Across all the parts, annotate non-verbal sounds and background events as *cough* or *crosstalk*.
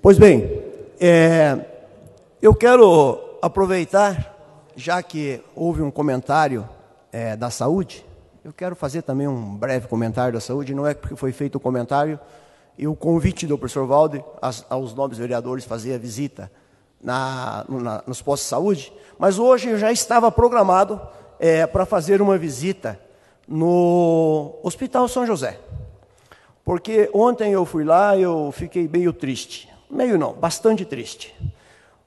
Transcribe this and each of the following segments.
Pois bem, é, eu quero aproveitar, já que houve um comentário é, da saúde, eu quero fazer também um breve comentário da saúde, não é porque foi feito o comentário e o convite do professor Valde aos nobres vereadores fazer a visita na, na, nos postos de saúde, mas hoje eu já estava programado é, para fazer uma visita no Hospital São José. Porque ontem eu fui lá e eu fiquei meio triste. Meio não, bastante triste.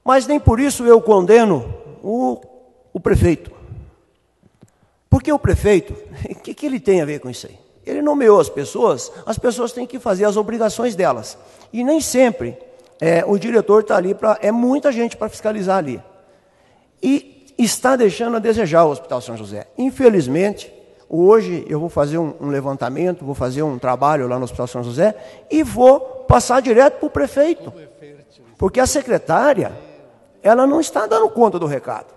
Mas nem por isso eu condeno o, o prefeito. Porque o prefeito, o *laughs* que, que ele tem a ver com isso aí? Ele nomeou as pessoas, as pessoas têm que fazer as obrigações delas. E nem sempre é, o diretor está ali para. É muita gente para fiscalizar ali. E está deixando a desejar o Hospital São José. Infelizmente, hoje eu vou fazer um, um levantamento, vou fazer um trabalho lá no Hospital São José e vou passar direto para o prefeito. Porque a secretária, ela não está dando conta do recado.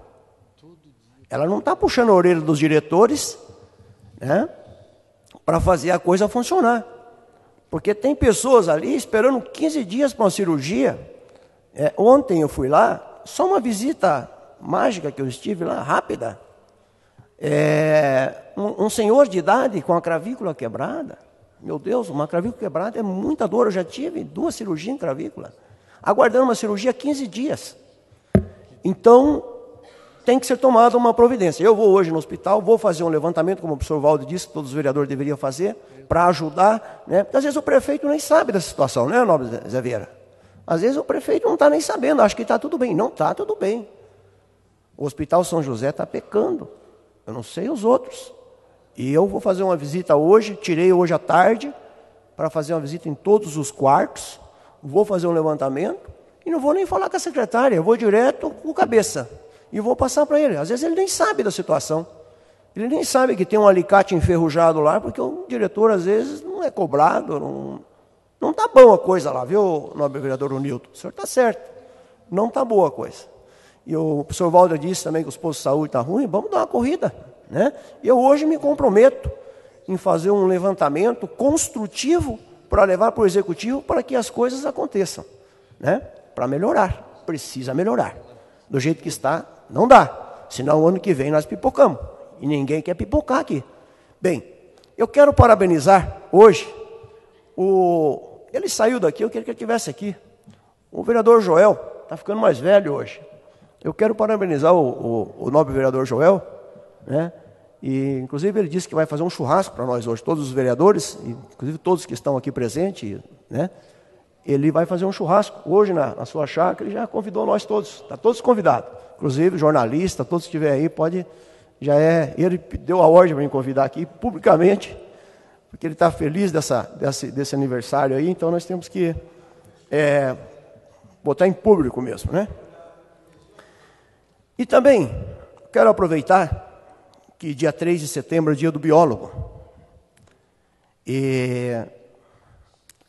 Ela não está puxando a orelha dos diretores né, para fazer a coisa funcionar. Porque tem pessoas ali esperando 15 dias para uma cirurgia. É, ontem eu fui lá, só uma visita mágica que eu estive lá, rápida. É, um, um, senhor de idade com a clavícula quebrada. Meu Deus, uma clavícula quebrada é muita dor. Eu já tive duas cirurgias em clavícula. Aguardando uma cirurgia 15 dias. Então, tem que ser tomada uma providência. Eu vou hoje no hospital, vou fazer um levantamento, como o professor Valdo disse, que todos os vereadores deveriam fazer, para ajudar. Né? Porque às vezes o prefeito nem sabe da situação, né, Nobre Zé Vieira? Às vezes o prefeito não está nem sabendo, acha que está tudo bem. Não está tudo bem. O Hospital São José está pecando. Eu não sei os outros. E eu vou fazer uma visita hoje, tirei hoje à tarde, para fazer uma visita em todos os quartos. Vou fazer um levantamento e não vou nem falar com a secretária, eu vou direto com cabeça e vou passar para ele. Às vezes ele nem sabe da situação. Ele nem sabe que tem um alicate enferrujado lá, porque o diretor às vezes não é cobrado, não não está boa a coisa lá, viu, nobre vereador Nilton? O senhor está certo. Não está boa a coisa. E o professor Walter disse também que os postos de saúde estão tá ruins, vamos dar uma corrida. Né? Eu hoje me comprometo em fazer um levantamento construtivo para levar para o executivo para que as coisas aconteçam. Né? Para melhorar. Precisa melhorar. Do jeito que está, não dá. Senão o ano que vem nós pipocamos. E ninguém quer pipocar aqui. Bem, eu quero parabenizar hoje o... ele saiu daqui, eu queria que ele estivesse aqui. O vereador Joel está ficando mais velho hoje. Eu quero parabenizar o, o, o nobre vereador Joel, né? E, inclusive, ele disse que vai fazer um churrasco para nós hoje, todos os vereadores, inclusive todos que estão aqui presentes, né? ele vai fazer um churrasco hoje na, na sua chácara, ele já convidou nós todos, está todos convidados, inclusive jornalista, todos que estiver aí, pode, já é, ele deu a ordem para me convidar aqui publicamente, porque ele está feliz dessa, desse, desse aniversário aí, então nós temos que é, botar em público mesmo, né? E também quero aproveitar que dia 3 de setembro é dia do biólogo. E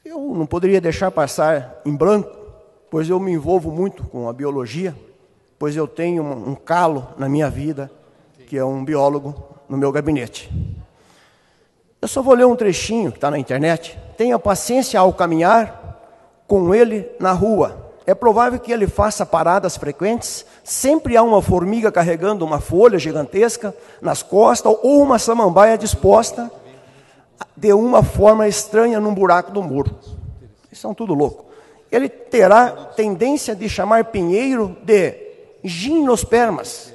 eu não poderia deixar passar em branco, pois eu me envolvo muito com a biologia, pois eu tenho um calo na minha vida, que é um biólogo no meu gabinete. Eu só vou ler um trechinho que está na internet. Tenha paciência ao caminhar com ele na rua. É provável que ele faça paradas frequentes. Sempre há uma formiga carregando uma folha gigantesca nas costas ou uma samambaia disposta de uma forma estranha num buraco do muro. Eles são tudo louco. Ele terá tendência de chamar pinheiro de gimnospermas.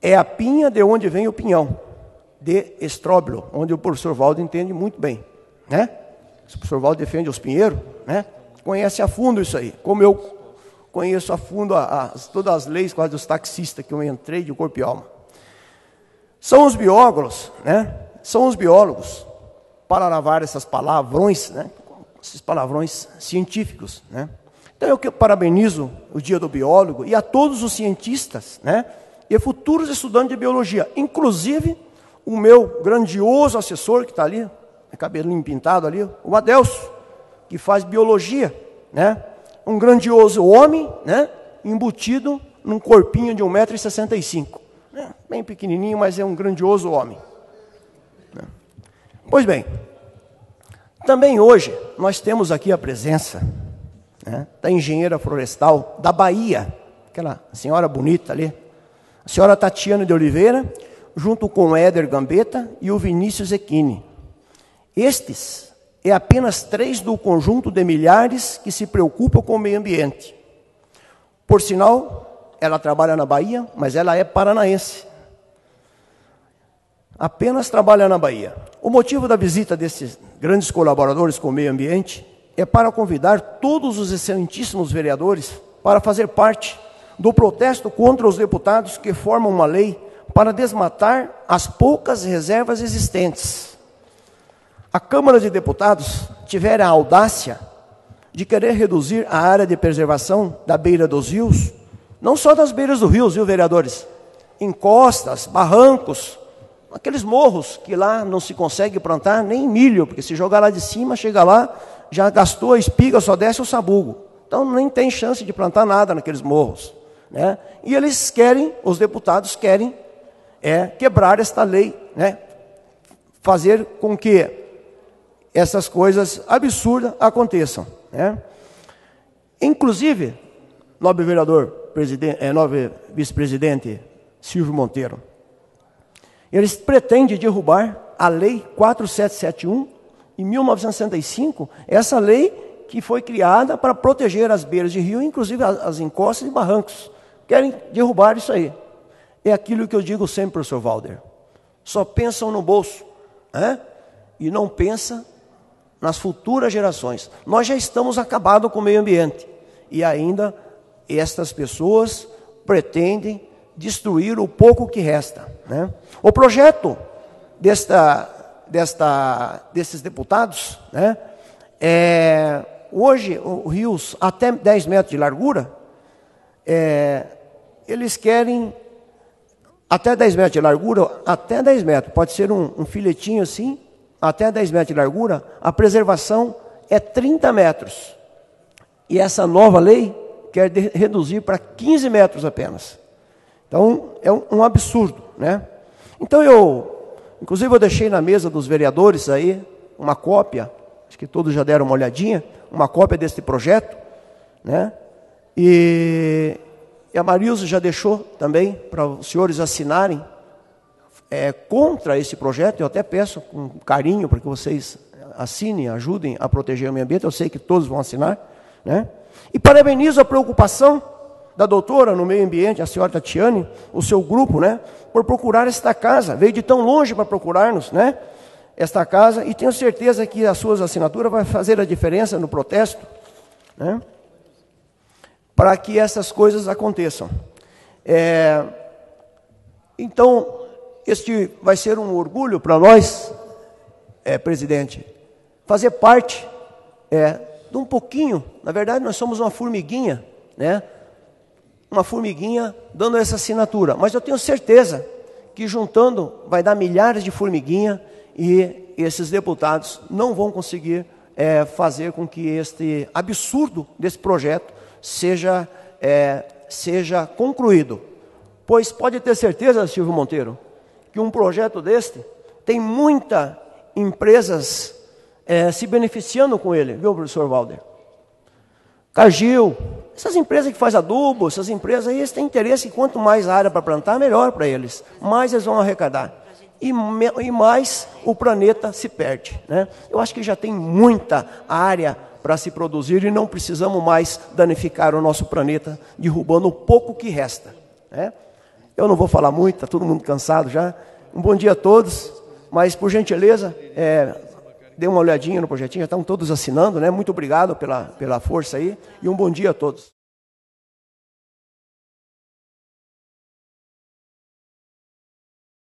É a pinha de onde vem o pinhão, de estróbilo, onde o professor Valdo entende muito bem. Né? O professor Valdo defende os pinheiros, né? Conhece a fundo isso aí. Como eu conheço a fundo a, a, todas as leis quase dos taxistas que eu entrei de corpo e alma. São os biólogos, né? são os biólogos, para lavar essas palavrões, né? esses palavrões científicos. Né? Então eu parabenizo o Dia do Biólogo e a todos os cientistas né? e futuros estudantes de biologia, inclusive o meu grandioso assessor que está ali, cabelinho pintado ali, o Adelso, que faz biologia, né? um grandioso homem, né? embutido num corpinho de 1,65m. Né? Bem pequenininho, mas é um grandioso homem. Pois bem, também hoje nós temos aqui a presença né, da engenheira florestal da Bahia, aquela senhora bonita ali, a senhora Tatiana de Oliveira, junto com o Éder Gambetta e o Vinícius Equini. Estes é apenas três do conjunto de milhares que se preocupam com o meio ambiente. Por sinal, ela trabalha na Bahia, mas ela é paranaense. Apenas trabalha na Bahia. O motivo da visita desses grandes colaboradores com o meio ambiente é para convidar todos os excelentíssimos vereadores para fazer parte do protesto contra os deputados que formam uma lei para desmatar as poucas reservas existentes. A Câmara de Deputados tiver a audácia de querer reduzir a área de preservação da beira dos rios, não só das beiras dos rios, viu, vereadores? Encostas, barrancos, aqueles morros que lá não se consegue plantar nem milho, porque se jogar lá de cima, chega lá, já gastou a espiga, só desce o sabugo. Então nem tem chance de plantar nada naqueles morros. Né? E eles querem, os deputados querem, é quebrar esta lei, né? fazer com que essas coisas absurdas aconteçam. Né? Inclusive, nobre vereador, é, nobre vice-presidente Silvio Monteiro, eles pretendem derrubar a lei 4771 em 1965, essa lei que foi criada para proteger as beiras de rio, inclusive as, as encostas e barrancos. Querem derrubar isso aí. É aquilo que eu digo sempre, professor Valder. Só pensam no bolso, né? e não pensa nas futuras gerações. Nós já estamos acabados com o meio ambiente. E ainda estas pessoas pretendem destruir o pouco que resta. Né? O projeto desta, desta, desses deputados, né, é, hoje, os rios até 10 metros de largura, é, eles querem até 10 metros de largura, até 10 metros, pode ser um, um filetinho assim, até 10 metros de largura, a preservação é 30 metros. E essa nova lei quer reduzir para 15 metros apenas. Então, é um, um absurdo, né? Então, eu, inclusive, eu deixei na mesa dos vereadores aí uma cópia, acho que todos já deram uma olhadinha, uma cópia deste projeto, né? E, e a Marilza já deixou também para os senhores assinarem é, contra esse projeto. Eu até peço com carinho para que vocês assinem, ajudem a proteger o meio ambiente. Eu sei que todos vão assinar, né? E parabenizo a preocupação da doutora no meio ambiente, a senhora Tatiane, o seu grupo, né, por procurar esta casa. Veio de tão longe para procurar-nos, né, esta casa, e tenho certeza que as suas assinaturas vai fazer a diferença no protesto, né, para que essas coisas aconteçam. É, então, este vai ser um orgulho para nós, é, presidente, fazer parte é, de um pouquinho, na verdade nós somos uma formiguinha, né, uma formiguinha dando essa assinatura. Mas eu tenho certeza que juntando vai dar milhares de formiguinha e esses deputados não vão conseguir é, fazer com que este absurdo desse projeto seja, é, seja concluído. Pois pode ter certeza, Silvio Monteiro, que um projeto deste tem muitas empresas é, se beneficiando com ele, viu, professor Walder? Cargill, essas empresas que fazem adubo, essas empresas aí, eles têm interesse quanto mais área para plantar, melhor para eles. Mais eles vão arrecadar. E, me, e mais o planeta se perde. Né? Eu acho que já tem muita área para se produzir e não precisamos mais danificar o nosso planeta, derrubando o pouco que resta. Né? Eu não vou falar muito, está todo mundo cansado já. Um bom dia a todos, mas por gentileza, é, dê uma olhadinha no projetinho, já estão todos assinando, né? Muito obrigado pela, pela força aí e um bom dia a todos.